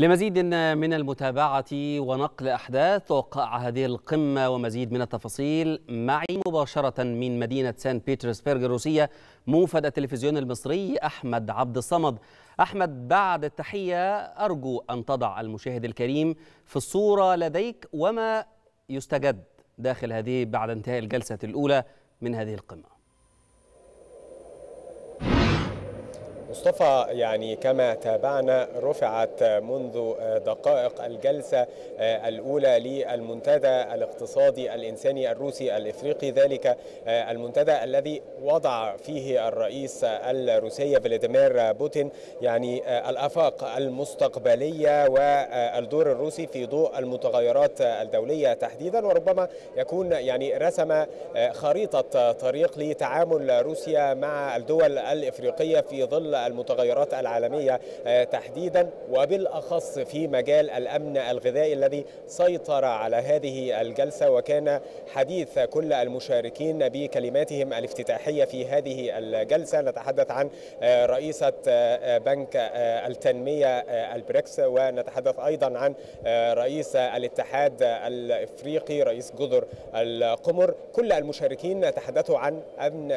لمزيد من المتابعة ونقل أحداث توقع هذه القمة ومزيد من التفاصيل معي مباشرة من مدينة سان بيترسبرغ الروسية موفد التلفزيون المصري أحمد عبد الصمد. أحمد بعد التحية أرجو أن تضع المشاهد الكريم في الصورة لديك وما يستجد داخل هذه بعد انتهاء الجلسة الأولى من هذه القمة. مصطفى يعني كما تابعنا رفعت منذ دقائق الجلسة الأولى للمنتدى الاقتصادي الإنساني الروسي الإفريقي ذلك المنتدى الذي وضع فيه الرئيس الروسي فلاديمير بوتين يعني الآفاق المستقبلية والدور الروسي في ضوء المتغيرات الدولية تحديدا وربما يكون يعني رسم خريطة طريق لتعامل روسيا مع الدول الإفريقية في ظل المتغيرات العالمية تحديدا وبالأخص في مجال الأمن الغذائي الذي سيطر على هذه الجلسة. وكان حديث كل المشاركين بكلماتهم الافتتاحية في هذه الجلسة. نتحدث عن رئيسة بنك التنمية البريكس. ونتحدث أيضا عن رئيس الاتحاد الإفريقي رئيس جزر القمر. كل المشاركين تحدثوا عن أمن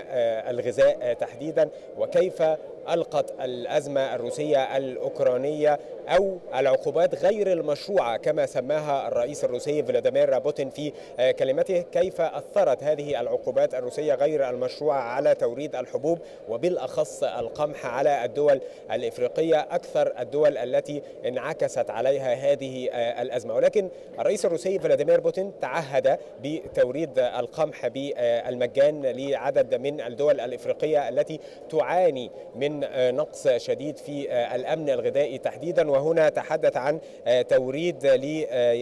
الغذاء تحديدا. وكيف ألقت الأزمة الروسية الأوكرانية أو العقوبات غير المشروعة كما سماها الرئيس الروسي فلاديمير بوتين في كلمته كيف أثرت هذه العقوبات الروسية غير المشروعة على توريد الحبوب وبالأخص القمح على الدول الإفريقية أكثر الدول التي انعكست عليها هذه الأزمة؟ ولكن الرئيس الروسي فلاديمير بوتين تعهد بتوريد القمح بالمجان لعدد من الدول الإفريقية التي تعاني من نقص شديد في الأمن الغذائي تحديدا وهنا تحدث عن توريد ل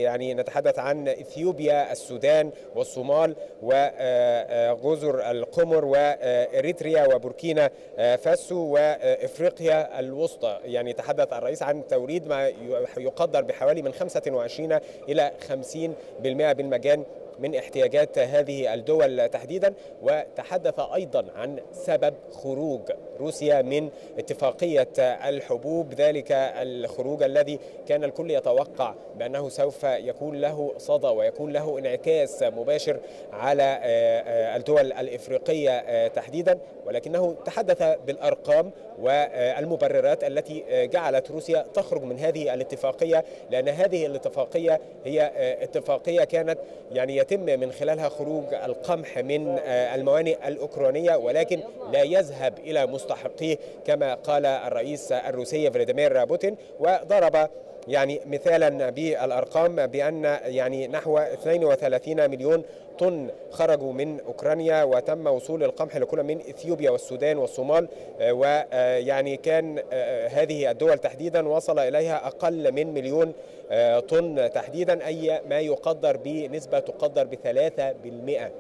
يعني نتحدث عن إثيوبيا السودان والصومال وجزر القمر واريتريا وبوركينا فاسو وافريقيا الوسطى. يعني تحدث الرئيس عن توريد ما يقدر بحوالي من 25 إلى 50% بالمجان من احتياجات هذه الدول تحديدا وتحدث أيضا عن سبب خروج روسيا من اتفاقية الحبوب. ذلك الخروج الذي كان الكل يتوقع بأنه سوف يكون له صدى ويكون له انعكاس مباشر على الدول الإفريقية تحديدا. ولكنه تحدث بالأرقام والمبررات التي جعلت روسيا تخرج من هذه الاتفاقية لأن هذه الاتفاقية هي اتفاقية كانت يعني يتم من خلالها خروج القمح من الموانئ الأوكرانية ولكن لا يذهب إلى مستحقيه كما قال الرئيس الروسي فلاديمير بوتين وضرب يعني مثالا بالأرقام بأن يعني نحو 32 مليون طن خرجوا من أوكرانيا وتم وصول القمح لكل من إثيوبيا والسودان والصومال ويعني كان هذه الدول تحديدا وصل إليها أقل من مليون طن تحديدا أي ما يقدر بنسبة تقدر بثلاثة بالمئة.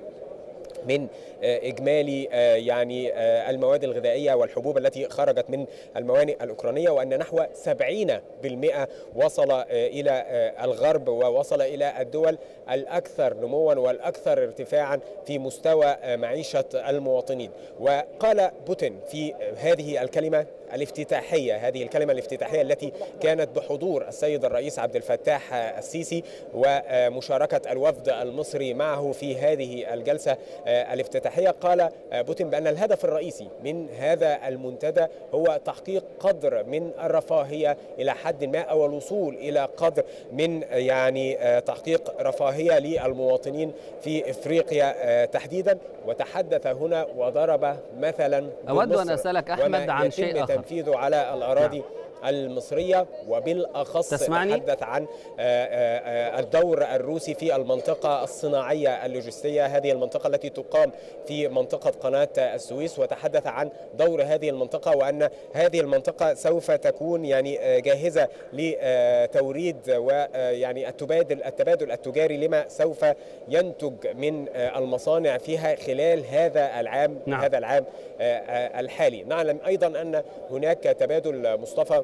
من إجمالي يعني المواد الغذائية والحبوب التي خرجت من الموانئ الأوكرانية وأن نحو 70% وصل إلى الغرب ووصل إلى الدول الأكثر نموا والأكثر ارتفاعا في مستوى معيشة المواطنين. وقال بوتين في هذه الكلمة الافتتاحية هذه الكلمة الافتتاحية التي كانت بحضور السيد الرئيس عبد الفتاح السيسي ومشاركة الوفد المصري معه في هذه الجلسة الافتتاحية. قال بوتين بأن الهدف الرئيسي من هذا المنتدى هو تحقيق قدر من الرفاهيه إلى حد ما أو الوصول إلى قدر من يعني تحقيق رفاهية للمواطنين في إفريقيا تحديدا. وتحدث هنا وضرب مثلا أود أن أسألك أحمد عن شيء آخر. تنفيذه على الأراضي نعم. المصرية وبالأخص تسمعني؟ تحدث عن الدور الروسي في المنطقة الصناعية اللوجستية هذه المنطقة التي تقام في منطقة قناة السويس وتحدث عن دور هذه المنطقة وأن هذه المنطقة سوف تكون يعني جاهزة لتوريد ويعني التبادل التبادل التجاري لما سوف ينتج من المصانع فيها خلال هذا العام نعم. هذا العام الحالي نعلم أيضا أن هناك تبادل مصطفى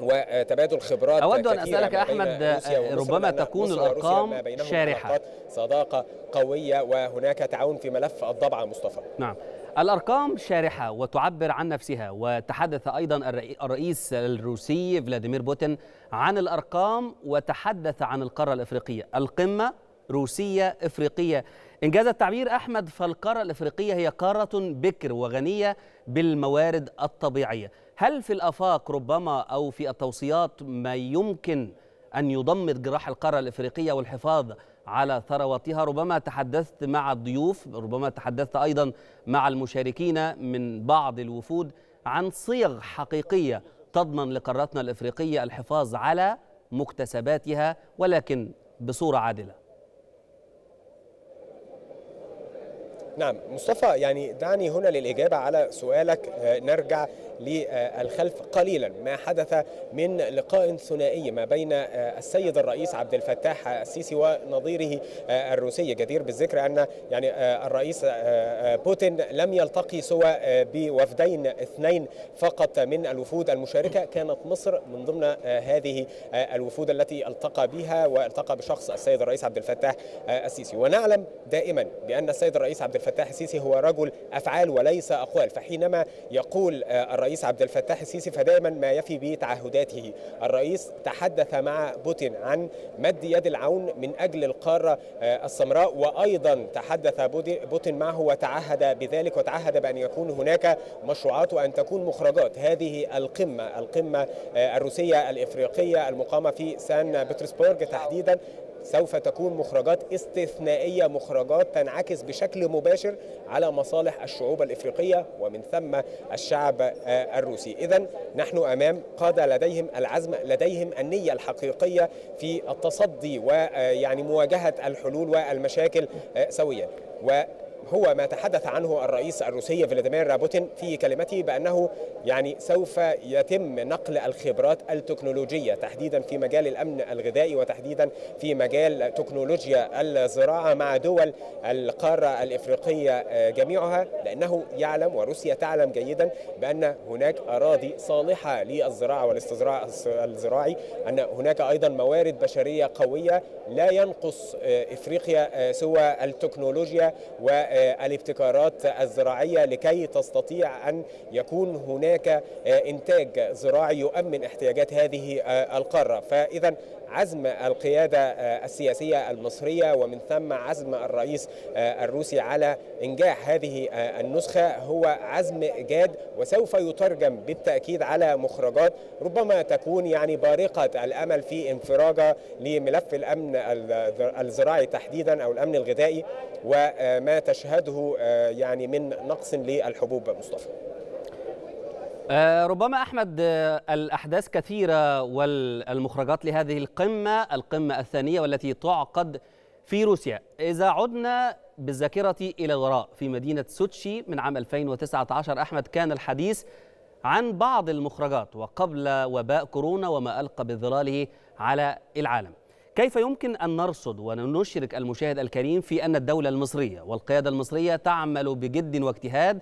وتبادل خبرات أود أن أسألك أحمد ربما تكون الأرقام شارحة. صداقة قوية وهناك تعاون في ملف الضبعة مصطفى. نعم. الأرقام شارحة وتعبر عن نفسها وتحدث أيضا الرئيس الروسي فلاديمير بوتين عن الأرقام وتحدث عن القارة الإفريقية. القمة روسية إفريقية. إنجاز التعبير أحمد فالقارة الإفريقية هي قارة بكر وغنية بالموارد الطبيعية. هل في الآفاق ربما أو في التوصيات ما يمكن أن يضمد جراح القارة الإفريقية والحفاظ على ثرواتها؟ ربما تحدثت مع الضيوف ربما تحدثت أيضا مع المشاركين من بعض الوفود عن صيغ حقيقية تضمن لقارتنا الإفريقية الحفاظ على مكتسباتها ولكن بصورة عادلة. نعم مصطفى يعني دعني هنا للإجابة على سؤالك. نرجع للخلف قليلا. ما حدث من لقاء ثنائي ما بين السيد الرئيس عبد الفتاح السيسي ونظيره الروسي. جدير بالذكر أن يعني الرئيس بوتين لم يلتقي سوى بوفدين اثنين فقط من الوفود المشاركة. كانت مصر من ضمن هذه الوفود التي التقى بها والتقى بشخص السيد الرئيس عبد الفتاح السيسي. ونعلم دائما بأن السيد الرئيس عبد الفتاح السيسي هو رجل أفعال وليس أقوال فحينما يقول الرئيس عبد الفتاح السيسي فدائما ما يفي بتعهداته. الرئيس تحدث مع بوتين عن مد يد العون من أجل القارة السمراء وأيضا تحدث بوتين معه وتعهد بذلك وتعهد بأن يكون هناك مشروعات وأن تكون مخرجات. هذه القمة القمة الروسية الإفريقية المقامة في سان بطرسبورغ تحديدا. سوف تكون مخرجات استثنائية مخرجات تنعكس بشكل مباشر على مصالح الشعوب الإفريقية ومن ثم الشعب الروسي. اذا نحن أمام قادة لديهم العزم لديهم النية الحقيقية في التصدي ويعني مواجهة الحلول والمشاكل سويا. و هو ما تحدث عنه الرئيس الروسي فلاديمير بوتين في كلمته بأنه يعني سوف يتم نقل الخبرات التكنولوجية تحديدا في مجال الأمن الغذائي وتحديدا في مجال تكنولوجيا الزراعة مع دول القارة الإفريقية جميعها لأنه يعلم وروسيا تعلم جيدا بأن هناك أراضي صالحة للزراعة والاستزراع الزراعي أن هناك أيضا موارد بشرية قوية لا ينقص إفريقيا سوى التكنولوجيا و الابتكارات الزراعية لكي تستطيع أن يكون هناك إنتاج زراعي يؤمن احتياجات هذه القارة. فإذا عزم القيادة السياسية المصرية ومن ثم عزم الرئيس الروسي على إنجاح هذه النسخة. هو عزم جاد وسوف يترجم بالتأكيد على مخرجات ربما تكون يعني بارقة الأمل في انفراجة لملف الأمن الزراعي تحديدا أو الأمن الغذائي وما تشهده يعني من نقص للحبوب مصطفى. ربما أحمد الأحداث كثيرة والمخرجات لهذه القمة القمة الثانية والتي تعقد في روسيا. إذا عدنا بالذاكرة إلى الوراء في مدينة سوتشي من عام 2019 أحمد كان الحديث عن بعض المخرجات وقبل وباء كورونا وما ألقى بظلاله على العالم. كيف يمكن أن نرصد ونشرك المشاهد الكريم في أن الدولة المصرية والقيادة المصرية تعمل بجد واجتهاد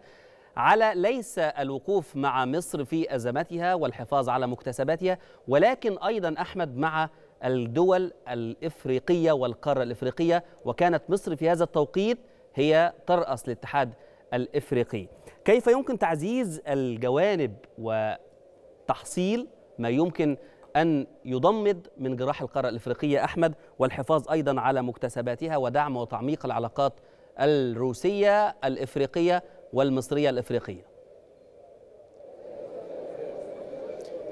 على ليس الوقوف مع مصر في أزمتها والحفاظ على مكتسباتها ولكن أيضا أحمد مع الدول الإفريقية والقارة الإفريقية وكانت مصر في هذا التوقيت هي تراس الاتحاد الإفريقي. كيف يمكن تعزيز الجوانب وتحصيل ما يمكن أن يضمد من جراح القارة الإفريقية أحمد والحفاظ أيضا على مكتسباتها ودعم وتعميق العلاقات الروسية الإفريقية والمصرية الإفريقية.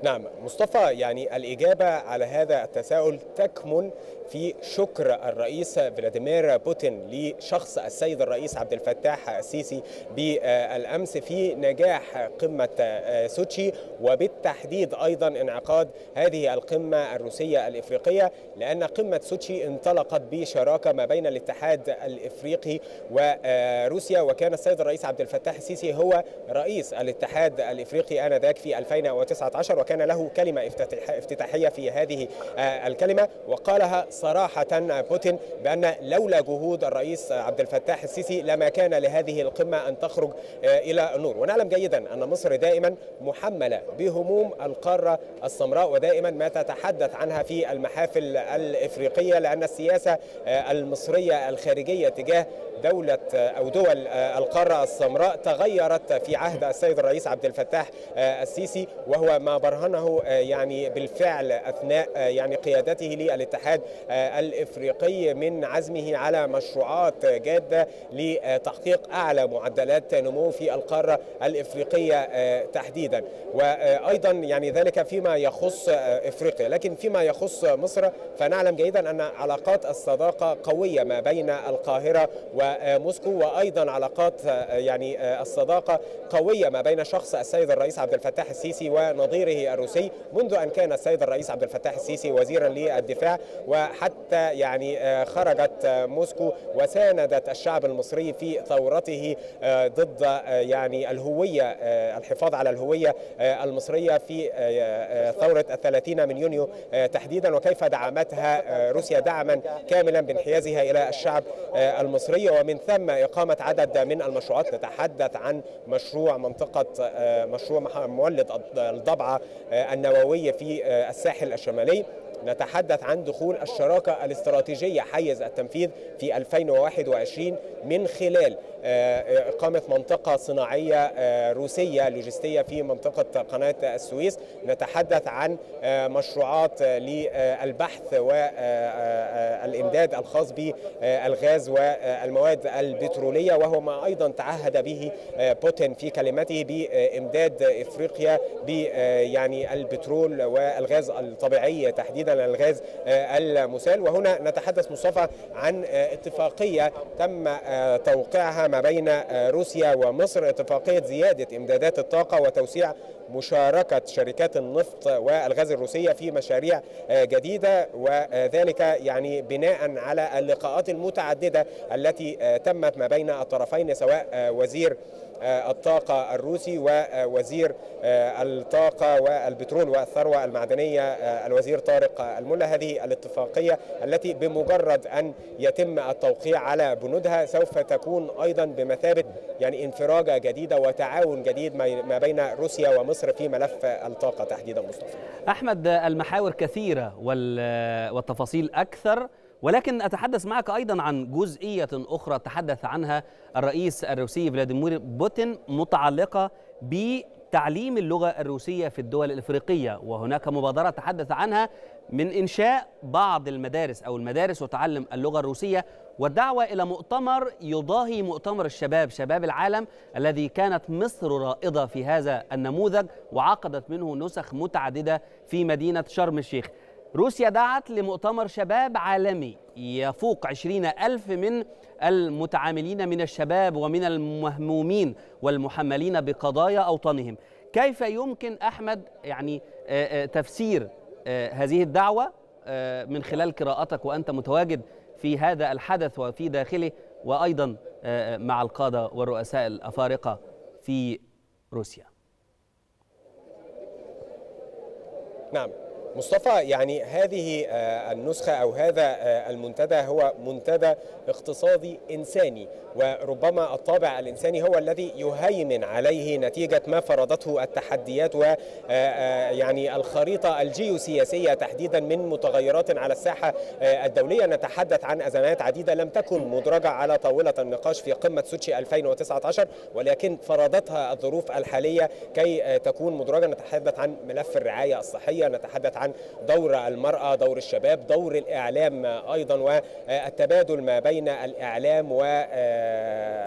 نعم مصطفى يعني الإجابة على هذا التساؤل تكمن في شكر الرئيس فلاديمير بوتين لشخص السيد الرئيس عبد الفتاح السيسي بالأمس في نجاح قمة سوتشي وبالتحديد أيضا انعقاد هذه القمة الروسية الإفريقية لأن قمة سوتشي انطلقت بشراكة ما بين الاتحاد الإفريقي وروسيا وكان السيد الرئيس عبد الفتاح السيسي هو رئيس الاتحاد الإفريقي آنذاك في 2019 وكان كان له كلمة افتتاحية في هذه الكلمة وقالها صراحة بوتين بأن لولا جهود الرئيس عبد الفتاح السيسي لما كان لهذه القمة أن تخرج إلى النور. ونعلم جيدا أن مصر دائما محملة بهموم القارة السمراء ودائما ما تتحدث عنها في المحافل الإفريقية لأن السياسة المصرية الخارجية تجاه دولة أو دول القارة السمراء تغيرت في عهد السيد الرئيس عبد الفتاح السيسي وهو ما برهنه يعني بالفعل أثناء يعني قيادته للاتحاد الإفريقي من عزمه على مشروعات جادة لتحقيق أعلى معدلات نمو في القارة الإفريقية تحديدا. وأيضا يعني ذلك فيما يخص إفريقيا. لكن فيما يخص مصر فنعلم جيدا أن علاقات الصداقة قوية ما بين القاهرة وموسكو وأيضا علاقات يعني الصداقة قوية ما بين شخص السيد الرئيس عبد الفتاح السيسي ونظيره الروسي. منذ أن كان السيد الرئيس عبد الفتاح السيسي وزيرا للدفاع وحتى يعني خرجت موسكو وساندت الشعب المصري في ثورته ضد يعني الهوية الحفاظ على الهوية المصرية في ثورة الثلاثين من يونيو تحديدا. وكيف دعمتها روسيا دعما كاملا بانحيازها إلى الشعب المصري. ومن ثم إقامة عدد من المشروعات نتحدث عن مشروع منطقة مشروع مولد الضبعة النووية في الساحل الشمالي. نتحدث عن دخول الشراكة الاستراتيجية حيز التنفيذ في 2021 من خلال إقامة منطقة صناعية روسية لوجستية في منطقة قناة السويس. نتحدث عن مشروعات للبحث والإمداد الخاص بالغاز والمواد البترولية. وهو ما أيضا تعهد به بوتين في كلمته بإمداد إفريقيا ب يعني البترول والغاز الطبيعي تحديدا الغاز المسال. وهنا نتحدث مصطفى عن اتفاقية تم توقيعها ما بين روسيا ومصر اتفاقية زيادة إمدادات الطاقة وتوسيع مشاركة شركات النفط والغاز الروسية في مشاريع جديدة وذلك يعني بناء على اللقاءات المتعددة التي تمت ما بين الطرفين سواء وزير الطاقة الروسي ووزير الطاقة والبترول والثروة المعدنية الوزير طارق الملا. هذه الاتفاقية التي بمجرد أن يتم التوقيع على بنودها سوف تكون أيضا بمثابة يعني انفراجة جديدة وتعاون جديد ما بين روسيا ومصر. في ملف الطاقة تحديدا مصطفى. أحمد المحاور كثيرة والتفاصيل أكثر ولكن أتحدث معك أيضا عن جزئية أخرى تحدث عنها الرئيس الروسي فلاديمير بوتين متعلقة بتعليم اللغة الروسية في الدول الإفريقية وهناك مبادرة تحدث عنها من إنشاء بعض المدارس أو المدارس وتعلم اللغة الروسية والدعوة إلى مؤتمر يضاهي مؤتمر الشباب شباب العالم الذي كانت مصر رائدة في هذا النموذج وعقدت منه نسخ متعددة في مدينة شرم الشيخ. روسيا دعت لمؤتمر شباب عالمي يفوق عشرين ألف من المتعاملين من الشباب ومن المهمومين والمحملين بقضايا أوطانهم. كيف يمكن أحمد يعني تفسير هذه الدعوة من خلال قراءتك وأنت متواجد في هذا الحدث وفي داخله وأيضا مع القادة والرؤساء الأفارقة في روسيا؟ نعم. مصطفى يعني هذه النسخة أو هذا المنتدى هو منتدى اقتصادي إنساني وربما الطابع الإنساني هو الذي يهيمن عليه نتيجة ما فرضته التحديات و يعني الخريطة الجيوسياسية تحديدا من متغيرات على الساحة الدولية. نتحدث عن أزمات عديدة لم تكن مدرجة على طاولة النقاش في قمة سوتشي 2019 ولكن فرضتها الظروف الحالية كي تكون مدرجة. نتحدث عن ملف الرعاية الصحية نتحدث عن دور المرأة دور الشباب دور الإعلام أيضا والتبادل ما بين الإعلام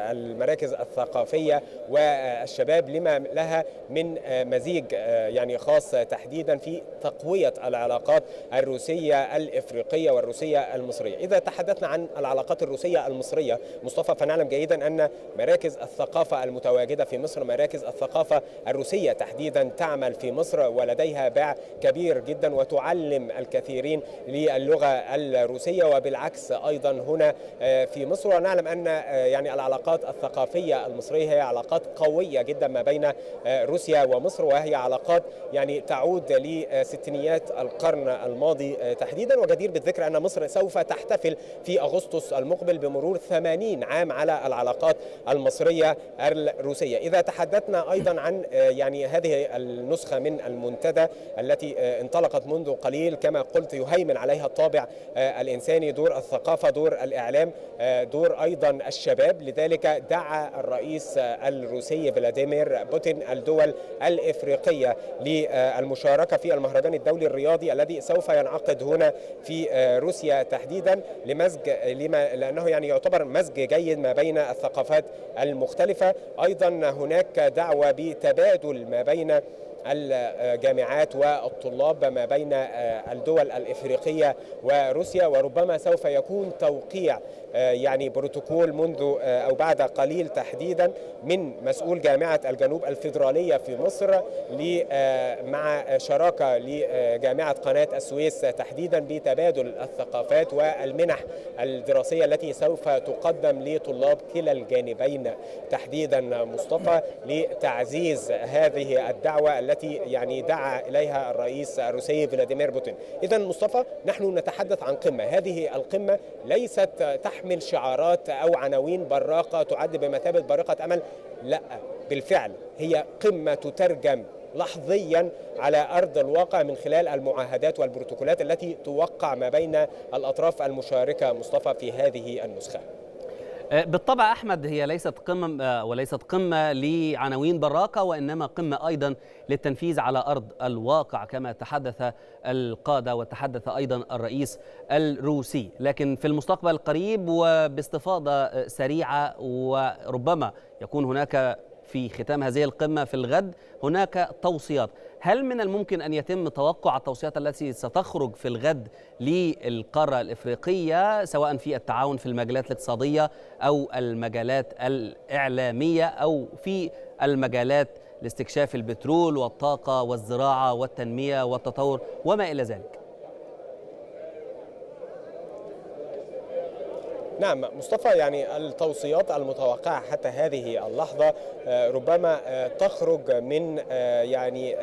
والمراكز الثقافية والشباب لما لها من مزيج يعني خاص تحديدا في تقوية العلاقات الروسية الإفريقية والروسية المصرية. إذا تحدثنا عن العلاقات الروسية المصرية مصطفى فنعلم جيدا أن مراكز الثقافة المتواجدة في مصر مراكز الثقافة الروسية تحديدا تعمل في مصر ولديها باع كبير جدا. وتعلم الكثيرين للغة الروسية وبالعكس أيضا هنا في مصر. ونعلم أن يعني العلاقات الثقافية المصرية هي علاقات قوية جدا ما بين روسيا ومصر وهي علاقات يعني تعود لستينيات القرن الماضي تحديدا. وجدير بالذكر أن مصر سوف تحتفل في أغسطس المقبل بمرور 80 عام على العلاقات المصرية الروسية. إذا تحدثنا أيضا عن يعني هذه النسخة من المنتدى التي انطلقت انطلقت منذ قليل كما قلت يهيمن عليها الطابع الإنساني دور الثقافة دور الإعلام دور أيضا الشباب. لذلك دعا الرئيس الروسي فلاديمير بوتين الدول الإفريقية للمشاركة في المهرجان الدولي الرياضي الذي سوف ينعقد هنا في روسيا تحديدا لمزج لما لأنه يعني يعتبر مزج جيد ما بين الثقافات المختلفة. أيضا هناك دعوة بتبادل ما بين الجامعات والطلاب ما بين الدول الإفريقية وروسيا وربما سوف يكون توقيع يعني بروتوكول منذ أو بعد قليل تحديدا من مسؤول جامعة الجنوب الفيدرالية في مصر مع شراكة لجامعه قناة السويس تحديدا بتبادل الثقافات والمنح الدراسية التي سوف تقدم لطلاب كلا الجانبين. تحديدا مصطفى لتعزيز هذه الدعوة التي يعني دعا إليها الرئيس الروسي فلاديمير بوتين. اذا مصطفى نحن نتحدث عن قمة، هذه القمة ليست تحمل شعارات أو عناوين براقة تعد بمثابة بارقه أمل، لا بالفعل هي قمة تترجم لحظيا على أرض الواقع من خلال المعاهدات والبروتوكولات التي توقع ما بين الأطراف المشاركة مصطفى في هذه النسخة. بالطبع أحمد هي ليست قمه وليست قمة لعناوين براقة وإنما قمة أيضا للتنفيذ على أرض الواقع كما تحدث القادة وتحدث أيضا الرئيس الروسي. لكن في المستقبل القريب وباستفاضة سريعة وربما يكون هناك في ختام هذه القمة في الغد هناك توصيات. هل من الممكن أن يتم توقع التوصيات التي ستخرج في الغد للقارة الإفريقية سواء في التعاون في المجالات الاقتصادية أو المجالات الإعلامية أو في المجالات لاستكشاف البترول والطاقة والزراعة والتنمية والتطور وما إلى ذلك؟ نعم مصطفى يعني التوصيات المتوقعة حتى هذه اللحظة ربما تخرج من يعني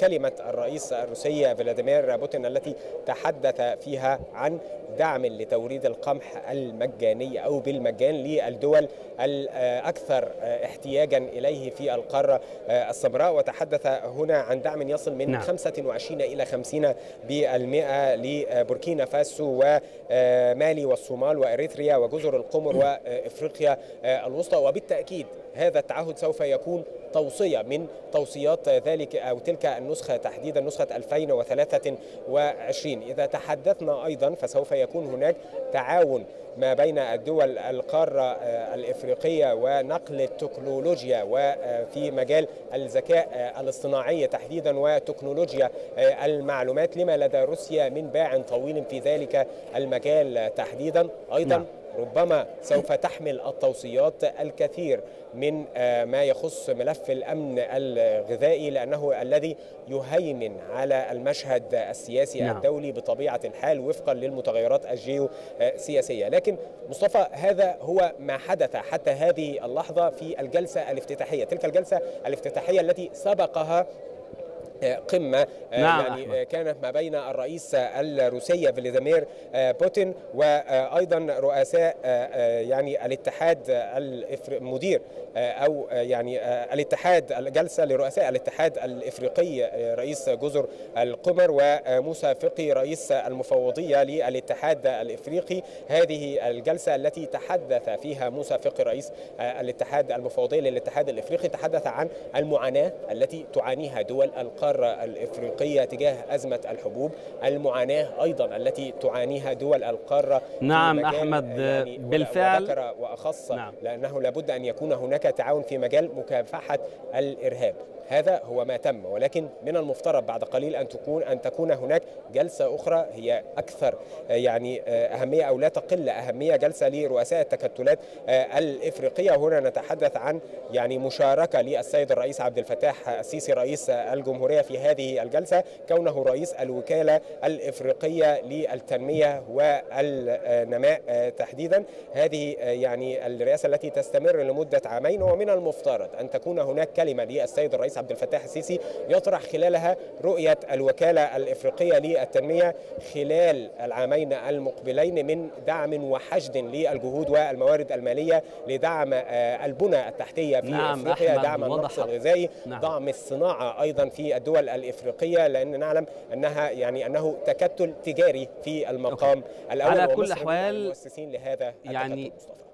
كلمة الرئيس الروسي فلاديمير بوتين التي تحدث فيها عن دعم لتوريد القمح المجاني أو بالمجان للدول الأكثر احتياجا إليه في القارة السمراء وتحدث هنا عن دعم يصل من نعم. 25 إلى 50 بالمئة لبوركينا فاسو ومالي والصومال وإريتريا وجزر القمر وإفريقيا الوسطى. وبالتأكيد هذا التعهد سوف يكون توصية من توصيات ذلك أو تلك النسخة تحديدا نسخة 2023 إذا تحدثنا أيضا فسوف يكون هناك تعاون ما بين الدول القارة الإفريقية ونقل التكنولوجيا وفي مجال الذكاء الاصطناعي تحديدا وتكنولوجيا المعلومات. لما لدى روسيا من باع طويل في ذلك المجال تحديدا. أيضا نعم. ربما سوف تحمل التوصيات الكثير من ما يخص ملف الأمن الغذائي لأنه الذي يهيمن على المشهد السياسي نعم. الدولي بطبيعة الحال وفقا للمتغيرات الجيوسياسية، لكن مصطفى هذا هو ما حدث حتى هذه اللحظة في الجلسة الافتتاحية، تلك الجلسة الافتتاحية التي سبقها قمة نعم يعني أحمد. كانت ما بين الرئيس الروسي فلاديمير بوتين وأيضا رؤساء يعني الاتحاد المدير أو يعني الاتحاد الجلسة لرؤساء الاتحاد الإفريقي رئيس جزر القمر وموسى فقي رئيس المفوضية للاتحاد الإفريقي هذه الجلسة التي تحدث فيها موسى فقي رئيس الاتحاد المفوضيه للاتحاد الإفريقي تحدث عن المعاناة التي تعانيها دول القارة الإفريقية تجاه أزمة الحبوب المعاناة أيضا التي تعانيها دول القارة نعم أحمد يعني بالفعل. وذكر وأخص نعم. لأنه لابد أن يكون هناك تعاون في مجال مكافحة الإرهاب. هذا هو ما تم ولكن من المفترض بعد قليل أن تكون أن تكون هناك جلسة أخرى هي أكثر يعني أهمية أو لا تقل أهمية جلسة لرؤساء التكتلات الإفريقية. هنا نتحدث عن يعني مشاركة للسيد الرئيس عبد الفتاح السيسي رئيس الجمهورية في هذه الجلسة كونه رئيس الوكالة الإفريقية للتنمية والنماء تحديدا. هذه يعني الرئاسة التي تستمر لمدة عامين. ومن المفترض أن تكون هناك كلمة للسيد الرئيس عبد الفتاح السيسي يطرح خلالها رؤية الوكالة الإفريقية للتنمية خلال العامين المقبلين من دعم وحشد للجهود والموارد المالية لدعم البنى التحتية في نعم إفريقيا أحمد دعم النقص الغذائي نعم. دعم الصناعة أيضا في الدول الإفريقية لأن نعلم أنها يعني أنه تكتل تجاري في المقام الأول على كل المؤسسين لهذا يعني.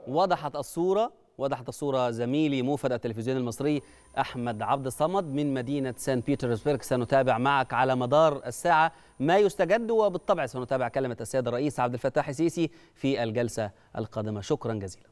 وضحت الصورة وضحت الصورة زميلي موفد التلفزيون المصري أحمد عبد الصمد من مدينة سان بيترسبرغ. سنتابع معك على مدار الساعة ما يستجد وبالطبع سنتابع كلمة السيد الرئيس عبد الفتاح السيسي في الجلسة القادمة. شكرا جزيلا.